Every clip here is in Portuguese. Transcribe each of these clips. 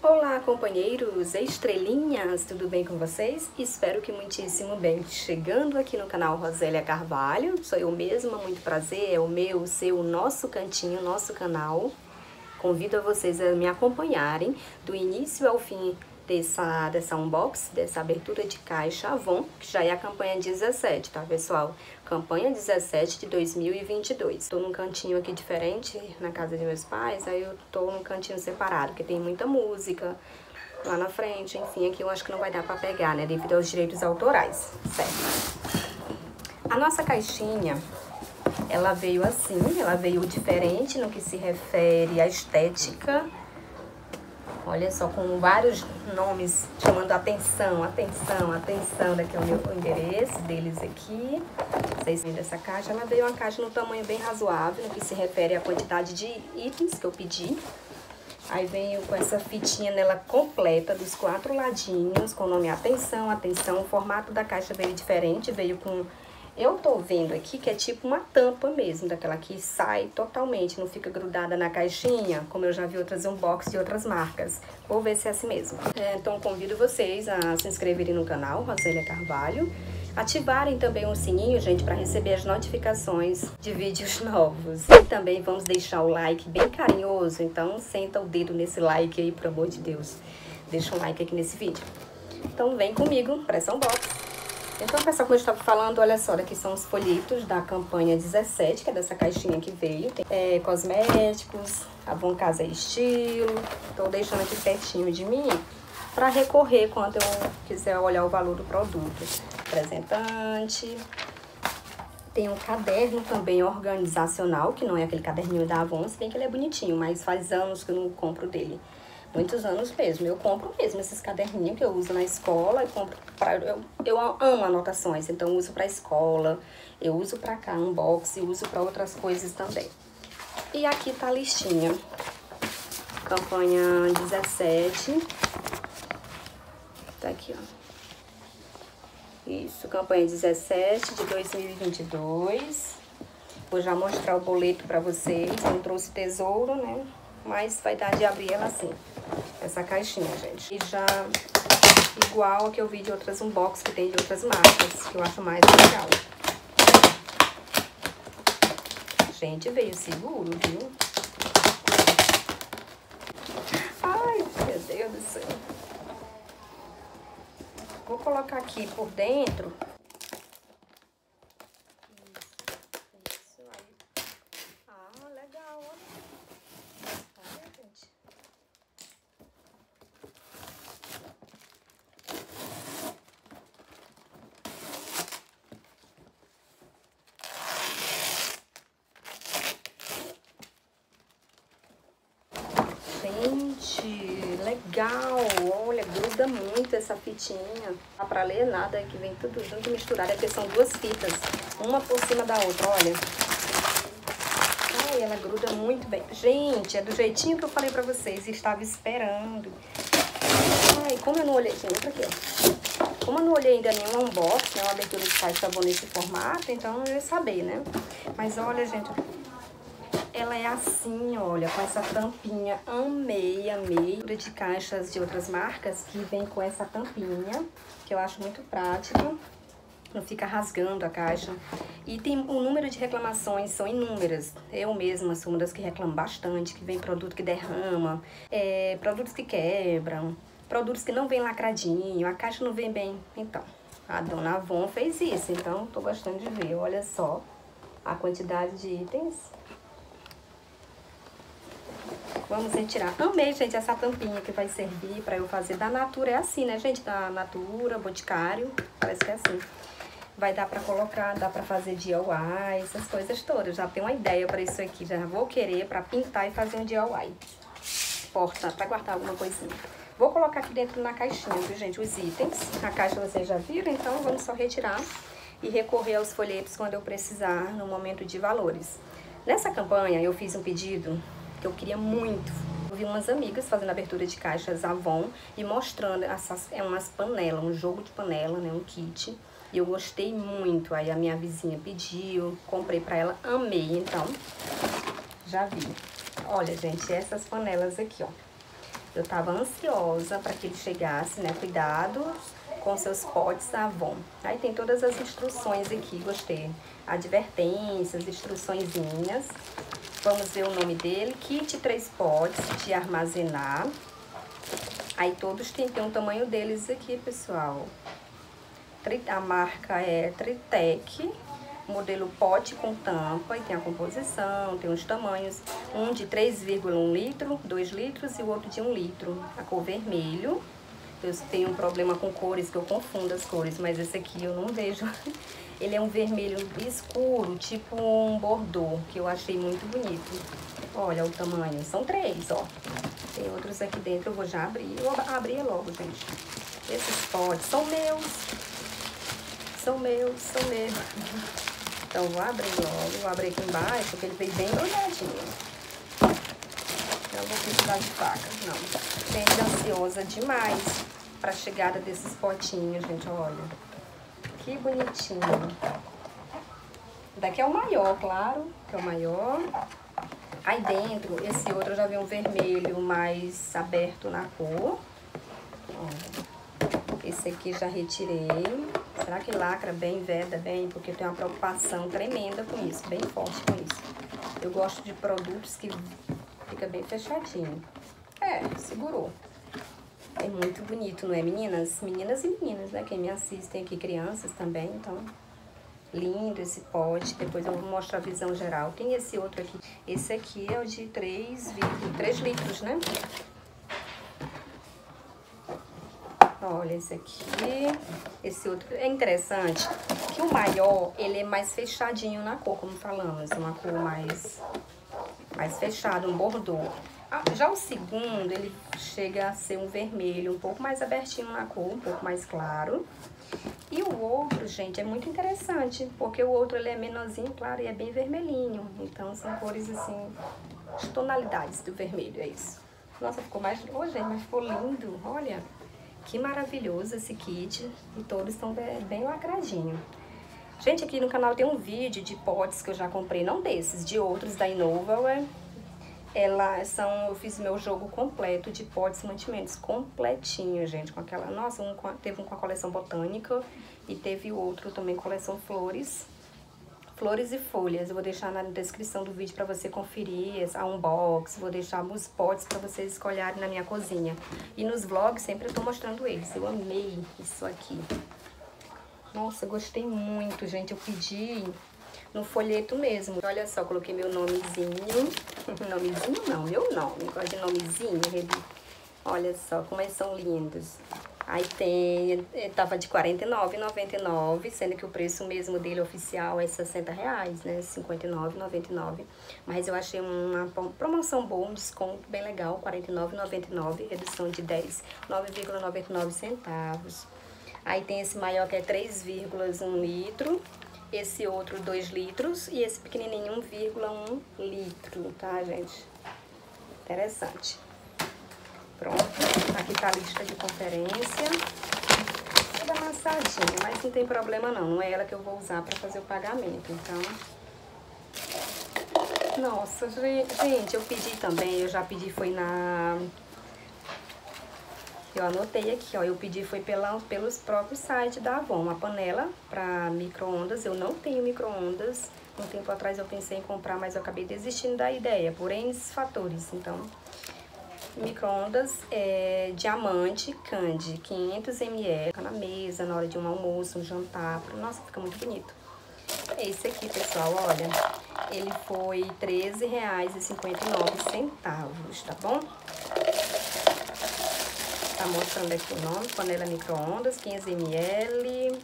Olá, companheiros, estrelinhas, tudo bem com vocês? Espero que muitíssimo bem. Chegando aqui no canal Rosélia Carvalho, sou eu mesma, muito prazer, é o meu, o seu, o nosso cantinho, nosso canal. Convido a vocês a me acompanharem do início ao fim dessa, dessa unbox, dessa abertura de caixa Avon, que já é a campanha 17, tá, pessoal? Campanha 17 de 2022. Tô num cantinho aqui diferente, na casa de meus pais, aí eu tô num cantinho separado, porque tem muita música lá na frente, enfim, aqui eu acho que não vai dar pra pegar, né, devido aos direitos autorais, certo? A nossa caixinha, ela veio assim, ela veio diferente no que se refere à estética, Olha só, com vários nomes chamando atenção, atenção, atenção. Daqui é o meu endereço deles aqui. Vocês veem dessa caixa. Ela veio uma caixa no tamanho bem razoável, no que se refere à quantidade de itens que eu pedi. Aí veio com essa fitinha nela completa, dos quatro ladinhos, com o nome Atenção, Atenção. O formato da caixa veio diferente, veio com eu tô vendo aqui que é tipo uma tampa mesmo, daquela que sai totalmente, não fica grudada na caixinha, como eu já vi outras unboxings de outras marcas. Vou ver se é assim mesmo. É, então convido vocês a se inscreverem no canal, Rosélia Carvalho. Ativarem também o sininho, gente, para receber as notificações de vídeos novos. E também vamos deixar o like bem carinhoso, então senta o dedo nesse like aí, por amor de Deus. Deixa um like aqui nesse vídeo. Então vem comigo para essa unboxing. Então, pessoal, como eu estava falando, olha só, aqui são os folhetos da campanha 17, que é dessa caixinha que veio. Tem é, cosméticos, Avon Casa Estilo. Estou deixando aqui pertinho de mim para recorrer quando eu quiser olhar o valor do produto. Representante. Tem um caderno também organizacional, que não é aquele caderninho da Avon, se bem que ele é bonitinho, mas faz anos que eu não compro dele muitos anos mesmo. Eu compro mesmo esses caderninhos que eu uso na escola e compro pra, eu, eu amo anotações, então eu uso para escola, eu uso para cá unboxing, uso para outras coisas também. E aqui tá a listinha. Campanha 17. Tá aqui, ó. Isso, campanha 17 de 2022. Vou já mostrar o boleto para vocês. Não trouxe tesouro, né? Mas vai dar de abrir ela assim essa caixinha, gente. E já igual a que eu vi de outras unbox que tem de outras marcas, que eu acho mais legal. Gente, veio seguro, viu? Ai, meu Deus do céu. Vou colocar aqui por dentro. Gente, legal! Olha, gruda muito essa fitinha. Dá pra ler nada, que vem tudo junto misturado. É porque são duas fitas, uma por cima da outra, olha. Ai, ela gruda muito bem. Gente, é do jeitinho que eu falei pra vocês estava esperando. Ai, como eu não olhei... Outra aqui, ó. Como eu não olhei ainda nenhum unboxing, né, uma abertura de caixa bom nesse formato, então eu ia saber, né? Mas olha, gente, ela é assim, olha, com essa tampinha. Amei, amei. De caixas de outras marcas que vem com essa tampinha, que eu acho muito prática. Não fica rasgando a caixa. E tem o número de reclamações, são inúmeras. Eu mesma sou uma das que reclamo bastante, que vem produto que derrama, é, produtos que quebram, produtos que não vem lacradinho, a caixa não vem bem. Então, a dona Avon fez isso, então tô gostando de ver. Olha só a quantidade de itens Vamos retirar. Amei, gente, essa tampinha que vai servir pra eu fazer da Natura. É assim, né, gente? Da Natura, Boticário. Parece que é assim. Vai dar pra colocar, dá pra fazer DIY, essas coisas todas. Já tenho uma ideia pra isso aqui. Já vou querer pra pintar e fazer um DIY. Porta, pra guardar alguma coisinha. Vou colocar aqui dentro na caixinha, viu, gente? Os itens. A caixa vocês já viram, então vamos só retirar e recorrer aos folhetos quando eu precisar no momento de valores. Nessa campanha eu fiz um pedido que eu queria muito. Eu vi umas amigas fazendo abertura de caixas Avon e mostrando essas, é umas panelas, um jogo de panela, né, um kit. E eu gostei muito, aí a minha vizinha pediu, comprei pra ela, amei, então, já vi. Olha, gente, essas panelas aqui, ó. Eu tava ansiosa para que ele chegasse, né? Cuidado com seus potes Avon. Aí tem todas as instruções aqui, gostei. Advertências, instruçõezinhas. Vamos ver o nome dele. Kit 3 potes de armazenar. Aí todos têm, tem um tamanho deles aqui, pessoal. A marca é Tritec modelo pote com tampa e tem a composição, tem os tamanhos, um de 3,1 litro, 2 litros e o outro de 1 litro, a cor vermelho. Eu tenho um problema com cores, que eu confundo as cores, mas esse aqui eu não vejo. Ele é um vermelho escuro, tipo um bordô, que eu achei muito bonito. Olha o tamanho, são três, ó. Tem outros aqui dentro, eu vou já abrir. Eu abri logo, gente. Esses potes são meus. São meus, são meus. Então, vou abrir logo. Vou abrir aqui embaixo, porque ele veio bem grudadinho. Não vou precisar de faca, não. Gente, ansiosa demais pra chegada desses potinhos, gente, olha. Que bonitinho. Daqui é o maior, claro, que é o maior. Aí dentro, esse outro já vem um vermelho mais aberto na cor. Esse aqui já retirei. Será que lacra bem, veda bem? Porque eu tenho uma preocupação tremenda com isso, bem forte com isso. Eu gosto de produtos que fica bem fechadinho. É, segurou. É muito bonito, não é, meninas? Meninas e meninas, né? Quem me assistem aqui, crianças também, então... Lindo esse pote, depois eu vou mostrar a visão geral. Tem esse outro aqui. Esse aqui é o de 3, 3 litros, né? Olha esse aqui, esse outro. É interessante que o maior, ele é mais fechadinho na cor, como falamos. Uma cor mais, mais fechada, um bordô. Ah, já o segundo, ele chega a ser um vermelho, um pouco mais abertinho na cor, um pouco mais claro. E o outro, gente, é muito interessante, porque o outro ele é menorzinho, claro, e é bem vermelhinho. Então, são cores, assim, as tonalidades do vermelho, é isso. Nossa, ficou mais... Ô, gente, mas ficou lindo, olha. Que maravilhoso esse kit e todos estão bem lacradinho. Gente, aqui no canal tem um vídeo de potes que eu já comprei, não desses, de outros da Inova. Ela são, eu fiz meu jogo completo de potes mantimentos, completinho, gente, com aquela, nossa, um, teve um com a coleção botânica e teve outro também, coleção flores flores e folhas. Eu vou deixar na descrição do vídeo para você conferir a unbox, vou deixar os potes para vocês escolherem na minha cozinha. E nos vlogs sempre eu tô mostrando eles. Eu amei isso aqui. Nossa, gostei muito, gente. Eu pedi no folheto mesmo. Olha só, coloquei meu nomezinho. nomezinho não, meu nome. Gosto de nomezinho. Olha só como eles são lindos. Aí tem, eh, tava de R$49,99, sendo que o preço mesmo dele oficial é 60 reais, né? 59,99. Mas eu achei uma promoção boa, um desconto bem legal, R$49,99, redução de 10, 9,99 centavos. Aí tem esse maior que é 3,1 litro, esse outro 2 litros e esse pequenininho 1,1 litro, tá, gente? Interessante. Pronto, aqui tá a lista de conferência. Toda amassadinha, mas não tem problema não. Não é ela que eu vou usar pra fazer o pagamento, então... Nossa, gente, eu pedi também, eu já pedi foi na... Eu anotei aqui, ó, eu pedi foi pela, pelos próprios sites da Avon, uma panela para micro-ondas. Eu não tenho micro-ondas. Um tempo atrás eu pensei em comprar, mas eu acabei desistindo da ideia, por N fatores. Então, micro-ondas é, diamante Candy, 500 ml, na mesa, na hora de um almoço, um jantar, nossa, fica muito bonito. Esse aqui, pessoal, olha, ele foi R$13,59, tá bom? Tá mostrando aqui o nome, panela micro-ondas, 500 ml,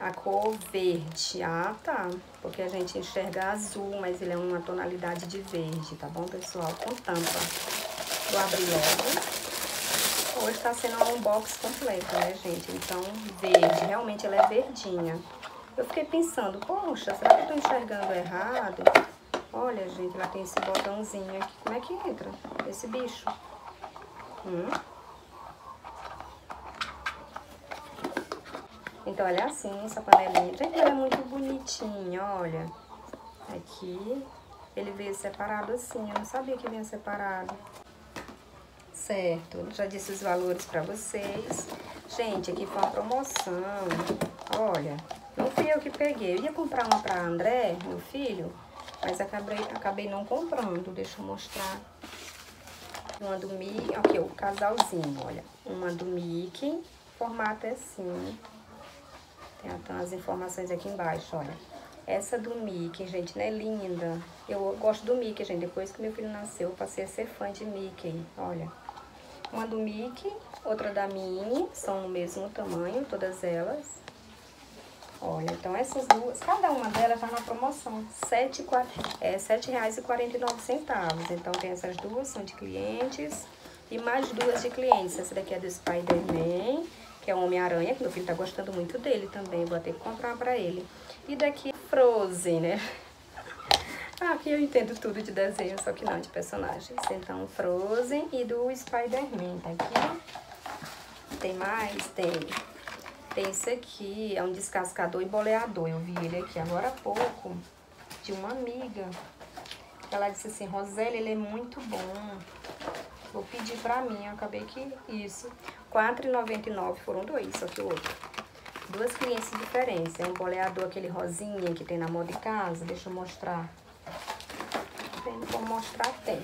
a cor verde. Ah, tá, porque a gente enxerga azul, mas ele é uma tonalidade de verde, tá bom, pessoal? Com tampa. Vou abrir logo. Hoje tá sendo um unbox completo, né, gente? Então, verde. Realmente ela é verdinha. Eu fiquei pensando, poxa, será que eu tô enxergando errado? Olha, gente, ela tem esse botãozinho aqui. Como é que entra esse bicho? Hum. Então, olha assim, essa panelinha. Gente, ela é muito bonitinha, olha. Aqui, ele veio separado assim. Eu não sabia que vinha separado. certo. Já disse os valores pra vocês. Gente, aqui foi uma promoção. Olha, não fui eu que peguei. Eu ia comprar uma pra André, meu filho, mas acabei, acabei não comprando. Deixa eu mostrar. Uma do Mickey, aqui o casalzinho, olha. Uma do Mickey, formato é assim. Tem até as informações aqui embaixo, olha. Essa do Mickey, gente, não é linda? Eu gosto do Mickey, gente. Depois que meu filho nasceu, eu passei a ser fã de Mickey, olha. Uma do Mickey, outra da Minnie, são no mesmo tamanho, todas elas. Olha, então essas duas, cada uma delas tá na promoção, R$ é, R$ 7,49. Então tem essas duas, são de clientes, e mais duas de clientes. Essa daqui é do Spider-Man, que é o Homem-Aranha, que meu filho tá gostando muito dele também, vou ter que comprar pra ele. E daqui, Frozen, né? Ah, aqui eu entendo tudo de desenho, só que não de personagens. Então, Frozen e do Spider-Man, tá aqui. Tem mais? Tem. Tem esse aqui, é um descascador e boleador. Eu vi ele aqui agora há pouco, de uma amiga. Ela disse assim, Roseli, ele é muito bom. Vou pedir pra mim, acabei que isso. R$4,99 foram dois, só que o outro. Duas clientes diferentes. É um boleador, aquele rosinha que tem na moda de casa. Deixa eu mostrar. Tem como mostrar, tem.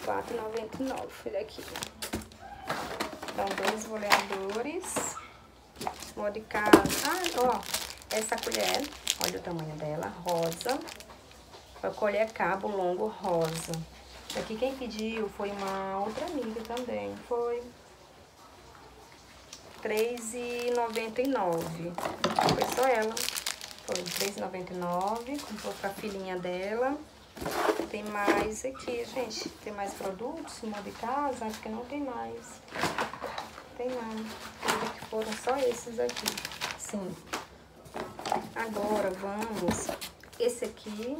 R$4,99, olha aqui. São dois boleadores. Moda de casa. Ah, ó, essa colher, olha o tamanho dela, rosa. Pra colher cabo longo rosa. Aqui quem pediu foi uma outra amiga também. Foi R$3,99. Foi só ela. Foi R$3,99. Comprou pra filhinha dela. Tem mais aqui, gente. Tem mais produtos no de casa? Acho que não tem mais. Tem não. que foram só esses aqui. Sim. Agora, vamos. Esse aqui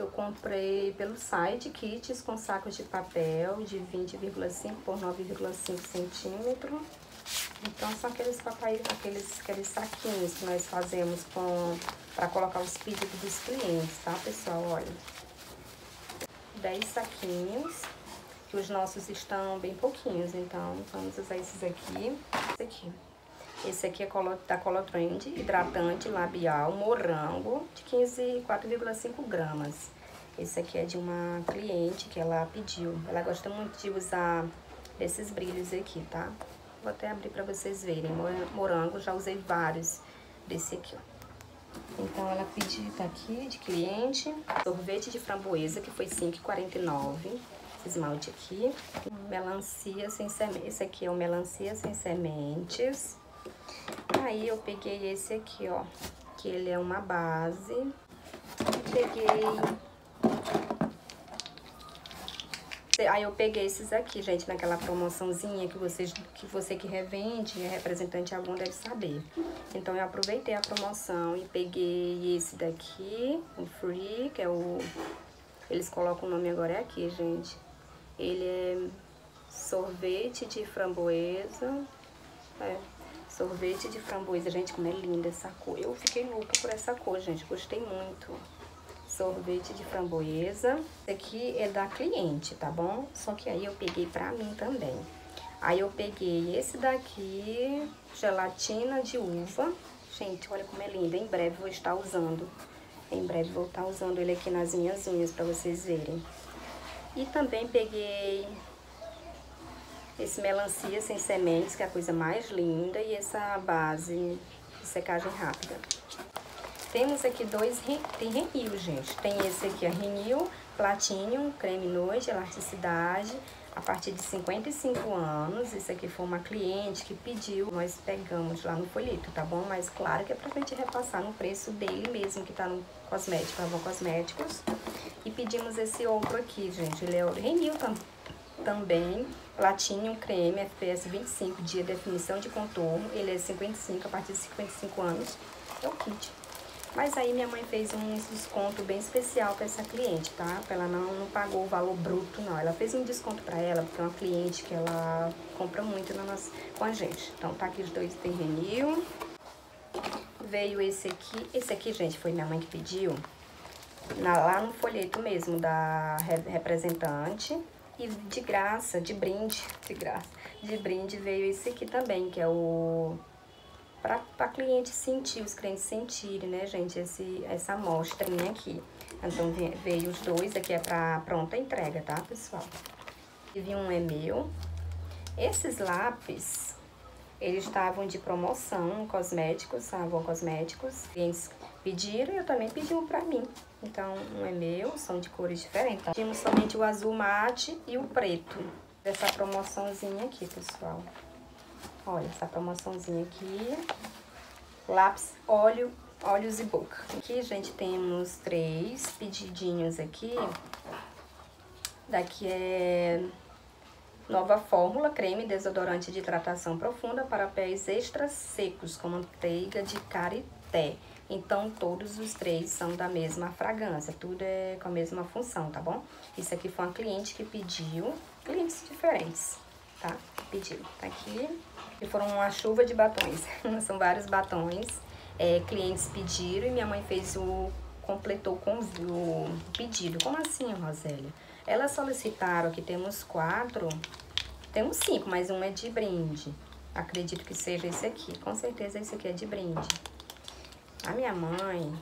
eu comprei pelo site, kits com sacos de papel de 20,5 por 9,5 centímetros. Então, são aqueles papai, aqueles, aqueles saquinhos que nós fazemos para colocar os pedidos dos clientes, tá, pessoal? Olha. 10 saquinhos, que os nossos estão bem pouquinhos, então vamos usar esses aqui. Esse aqui. Esse aqui é da Colotrend, hidratante labial, morango, de 15, 4,5 gramas. Esse aqui é de uma cliente que ela pediu. Ela gosta muito de usar esses brilhos aqui, tá? Vou até abrir pra vocês verem. Morango, já usei vários desse aqui, ó. Então, ela pediu, tá aqui, de cliente, sorvete de framboesa, que foi R$ 5,49. Esse esmalte aqui. Melancia sem sementes. Esse aqui é o melancia sem sementes. Aí eu peguei esse aqui, ó, que ele é uma base. Peguei... Aí eu peguei esses aqui, gente, naquela promoçãozinha que, vocês, que você que revende, é representante algum deve saber. Então eu aproveitei a promoção e peguei esse daqui, o Free, que é o... Eles colocam o nome agora é aqui, gente. Ele é sorvete de framboesa. É, Sorvete de framboesa. Gente, como é linda essa cor. Eu fiquei louca por essa cor, gente. Gostei muito. Sorvete de framboesa. Esse aqui é da cliente, tá bom? Só que aí eu peguei pra mim também. Aí eu peguei esse daqui, gelatina de uva. Gente, olha como é linda. Em breve vou estar usando. Em breve vou estar usando ele aqui nas minhas unhas pra vocês verem. E também peguei esse melancia sem sementes, que é a coisa mais linda, e essa base de secagem rápida. Temos aqui dois, tem Renil, gente. Tem esse aqui, a Renil Platinum, creme noite, elasticidade, a partir de 55 anos. Esse aqui foi uma cliente que pediu, nós pegamos lá no folheto, tá bom? Mas claro que é pra gente repassar no preço dele mesmo, que tá no cosmético, Avon Cosméticos. E pedimos esse outro aqui, gente, ele é o Renil também Platinum Creme FPS 25 dia definição de contorno. Ele é 55 a partir de 55 anos. É o kit. Mas aí minha mãe fez um desconto bem especial para essa cliente, tá? Ela não, não pagou o valor bruto, não. Ela fez um desconto para ela, porque é uma cliente que ela compra muito na nossa, com a gente. Então tá aqui os dois tem Renew. Veio esse aqui. Esse aqui, gente, foi minha mãe que pediu. Na, lá no folheto mesmo da representante. E de graça, de brinde, de graça, de brinde veio esse aqui também, que é o... Para cliente sentir, os clientes sentirem, né, gente, esse, essa amostrinha aqui. Então, veio os dois, aqui é para pronta entrega, tá, pessoal? E um é meu. Esses lápis, eles estavam de promoção, cosméticos, Avon Cosméticos. Eles pediram e eu também pedi um pra mim. Então, um é meu, são de cores diferentes. Tá? Tínhamos somente o azul mate e o preto. Dessa promoçãozinha aqui, pessoal. Olha, essa promoçãozinha aqui. Lápis, óleo, olhos e boca. Aqui, gente, temos três pedidinhos aqui. Daqui é Nova fórmula, creme desodorante de hidratação profunda para pés extra secos com manteiga de carité. Então, todos os três são da mesma fragrância, tudo é com a mesma função, tá bom? Isso aqui foi uma cliente que pediu, clientes diferentes, tá? Pediu, tá aqui. E foram uma chuva de batons, são vários batons. É, clientes pediram e minha mãe fez o, completou com o pedido. Como assim, Rosélia? Elas solicitaram, aqui temos quatro, temos cinco, mas um é de brinde. Acredito que seja esse aqui, com certeza esse aqui é de brinde. A minha mãe,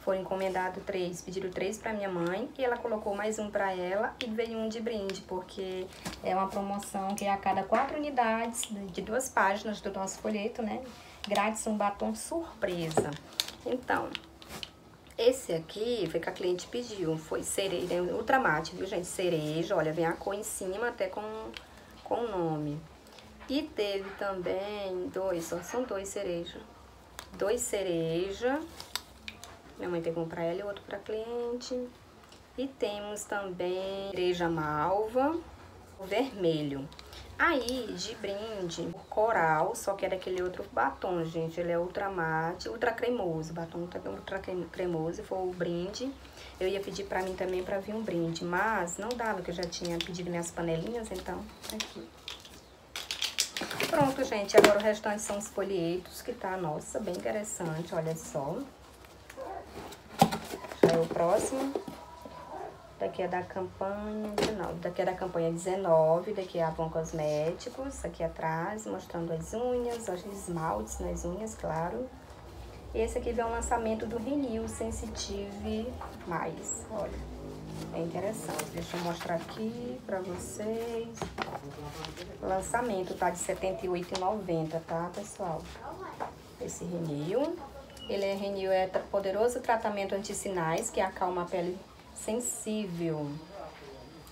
foi encomendado três, pediram três para minha mãe e ela colocou mais um para ela e veio um de brinde, porque é uma promoção que é a cada quatro unidades de duas páginas do nosso folheto, né? Grátis um batom surpresa. Então, esse aqui foi que a cliente pediu, foi cereja, ultramate, viu gente? Cereja, olha, vem a cor em cima até com com o nome. E teve também dois, só são dois cereja. Dois cereja. Minha mãe pegou um pra ela e outro pra cliente. E temos também cereja malva, o vermelho. Aí, de brinde, o coral, só que é daquele outro batom, gente. Ele é ultra mate, ultra cremoso. Batom ultra cremoso, foi o brinde. Eu ia pedir pra mim também pra vir um brinde, mas não dava, que eu já tinha pedido minhas panelinhas, então, tá aqui. Pronto, gente. Agora o restante são os folhetos, que tá, nossa, bem interessante, olha só. Já é o próximo. Daqui é da campanha 19. Daqui é da campanha 19. Daqui é Avon Cosméticos. Aqui atrás, mostrando as unhas, os esmaltes nas unhas, claro. Esse aqui vem o lançamento do Renew Sensitive Mais. Olha, é interessante. Deixa eu mostrar aqui pra vocês. Lançamento tá de R$ 78,90, tá, pessoal? Esse Renew. Ele é é poderoso tratamento anti-sinais que acalma a pele sensível.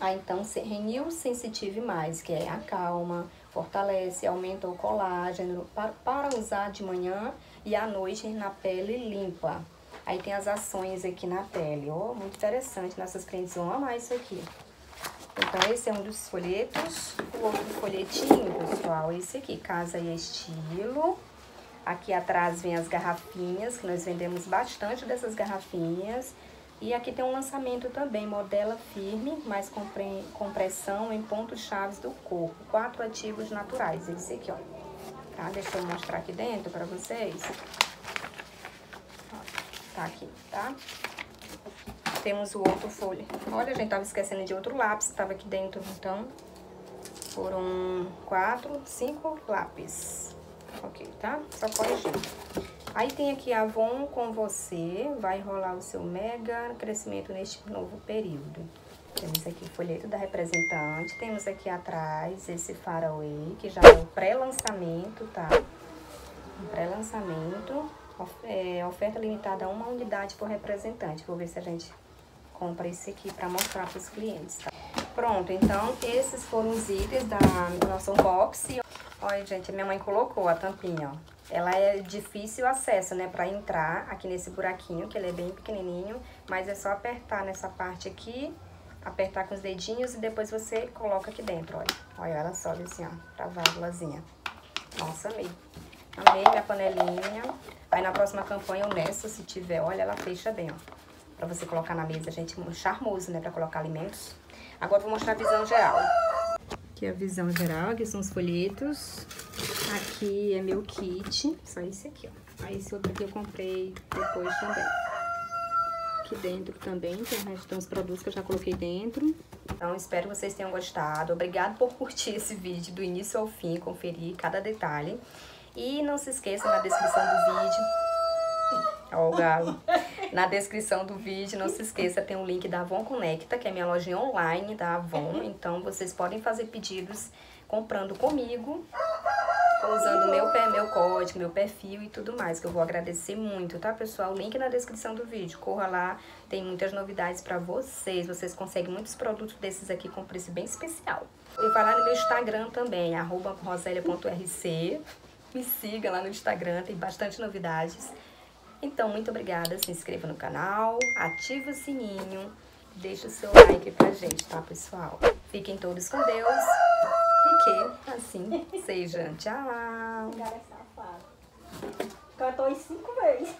Ah, então, Renew Sensitive Mais, que é a calma, fortalece, aumenta o colágeno para, para usar de manhã e à noite na pele limpa. Aí tem as ações aqui na pele, ó, oh, muito interessante, nossas clientes vão amar isso aqui. Então, esse é um dos folhetos. O outro folhetinho, pessoal, esse aqui, Casa e Estilo. Aqui atrás vem as garrafinhas, que nós vendemos bastante dessas garrafinhas. E aqui tem um lançamento também, modela firme, mais compressão em pontos chaves do corpo. Quatro ativos naturais, esse aqui, ó. Tá? Deixa eu mostrar aqui dentro pra vocês. Aqui, tá? Temos o outro folha. Olha, a gente tava esquecendo de outro lápis que tava aqui dentro, então... Foram quatro, cinco lápis. Ok, tá? Só corrigindo. Aí tem aqui Avon com você, vai rolar o seu mega crescimento neste novo período. Temos aqui o folheto da representante, temos aqui atrás esse faraway, que já é o pré-lançamento, tá? Pré-lançamento, é, oferta limitada a uma unidade por representante. Vou ver se a gente compra esse aqui para mostrar para os clientes, tá? Pronto, então esses foram os itens da, do nosso unboxing. Olha, gente, minha mãe colocou a tampinha, ó ela é difícil acesso, né, para entrar aqui nesse buraquinho, que ele é bem pequenininho, mas é só apertar nessa parte aqui, apertar com os dedinhos e depois você coloca aqui dentro, olha. Olha, ela sobe assim, ó, pra válvulazinha. Nossa, amei. Amei minha panelinha. Aí na próxima campanha, o Nessa, se tiver, olha, ela fecha bem, ó. Pra você colocar na mesa, gente, charmoso, né, pra colocar alimentos. Agora vou mostrar a visão geral. Aqui é a visão geral, aqui são os folhetos. Aqui é meu kit, só esse aqui, ó. Aí esse outro aqui eu comprei depois também. aqui dentro também, tem, tem uns produtos que eu já coloquei dentro. Então, espero que vocês tenham gostado. Obrigado por curtir esse vídeo do início ao fim, conferir cada detalhe. E não se esqueça na descrição do vídeo... Ó o galo. Na descrição do vídeo, não se esqueça, tem o um link da Avon Conecta, que é minha lojinha online da Avon. Então, vocês podem fazer pedidos comprando comigo usando meu, meu código, meu perfil e tudo mais, que eu vou agradecer muito, tá, pessoal? Link na descrição do vídeo. Corra lá, tem muitas novidades pra vocês. Vocês conseguem muitos produtos desses aqui com preço bem especial. E falar no meu Instagram também, arroba roselia.rc. Me siga lá no Instagram, tem bastante novidades. Então, muito obrigada. Se inscreva no canal, ative o sininho, deixa o seu like pra gente, tá, pessoal? Fiquem todos com Deus que assim seja. Tchau. Cara é safado. Cantou em cinco vezes.